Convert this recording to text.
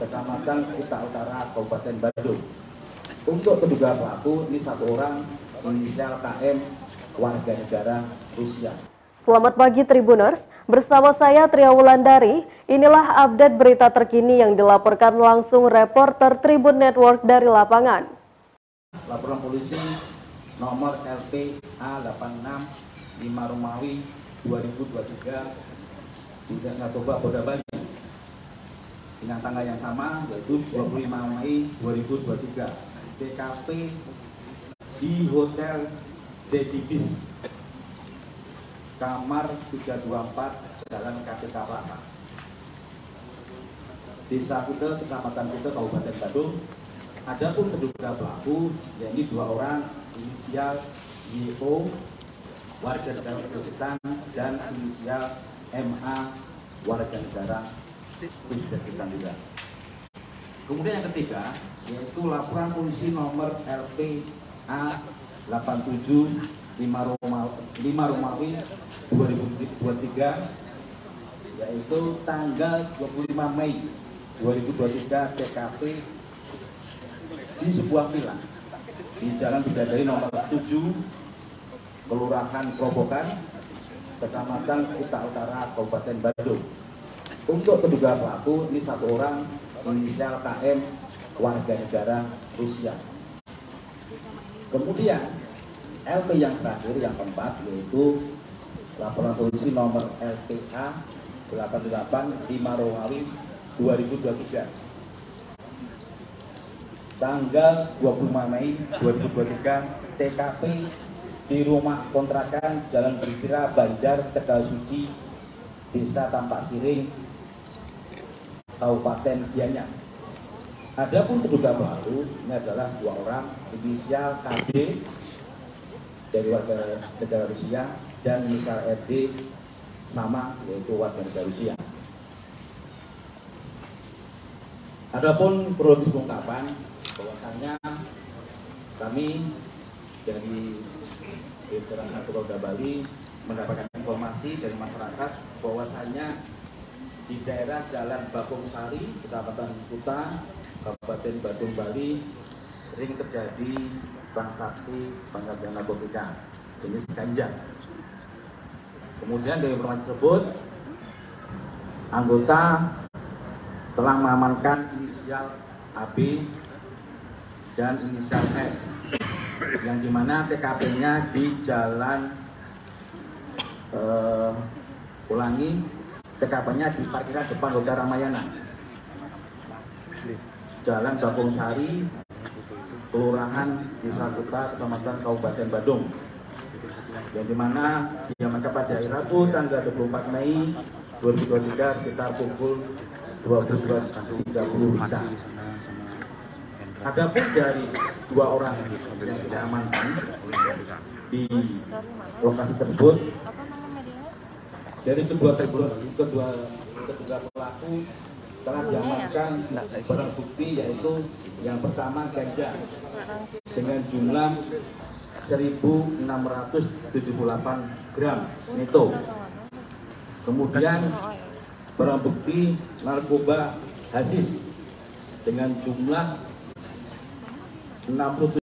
Kecamatan Kuta Utara, Kabupaten Bandung. Untuk terduga pelaku, ini satu orang inisial KM, warga negara Rusia. Selamat pagi Tribuners, bersama saya Tria Wulandari. Inilah update berita terkini yang dilaporkan langsung reporter Tribun Network dari lapangan. Laporan polisi nomor LPA 86 5 Romawi 2023 Bunda Narkoba Boda Bali dengan tanggal yang sama yaitu 25 Mei 2023 TKP di Hotel Dedibis kamar 324 Jalan KPK Plaza Desa Kute, Kecamatan Kute, Kabupaten Bandung Adapun terduga pelaku yaitu dua orang inisial YO warga negara Uzbekistan dan inisial MA warga negara Uzbekistan juga. Kemudian yang ketiga yaitu laporan polisi nomor LPA 87 5 Romawi, 5 Romawi 2023 yaitu tanggal 25 Mei 2023 TKP di sebuah villa di Jalan Bidadari nomor 7 Kelurahan Probokan Kecamatan Kuta Utara Kabupaten Bandung untuk terduga pelaku ini satu orang inisial KM warga negara Rusia. Kemudian LP yang terakhir yang keempat yaitu laporan polisi nomor LPA 88 5 Romawi 2023 tanggal 25 Mei 2023 TKP di rumah kontrakan Jalan Bersira Banjar Tegal Suci Desa Tampak Siring Kabupaten Gianyar. Adapun terduga pelaku ini adalah dua orang inisial KB dari warga negara Rusia dan inisial RD sama yaitu warga negara Rusia. Adapun kronologis pengungkapan bahwasannya kami dari Direkturat Narkoba Bali mendapatkan informasi dari masyarakat bahwasannya di daerah Jalan Bakung Sari, Kecamatan Kuta, Kabupaten Bandung, Bali sering terjadi transaksi pengadaan narkotika jenis ganja. Kemudian dari informasi tersebut, anggota telah mengamankan inisial AB dan inisial S yang di mana TKP-nya di jalan uh, ulangi TKP-nya di parkiran depan Hotel Ramayana. Jalan Bakung Sari Kelurahan Desa Kuta Kecamatan Kabupaten Bandung. Yang di mana diamankan pada hari Rabu tanggal 24 Mei 2023 sekitar pukul 22.30 Adapun dari dua orang yang diamankan di lokasi tersebut, dari kedua kedua kedua kedua pelaku telah diamankan barang bukti yaitu yang pertama ganja. Dengan jumlah 1.678 gram neto. Kemudian barang bukti narkoba hasis dengan jumlah 67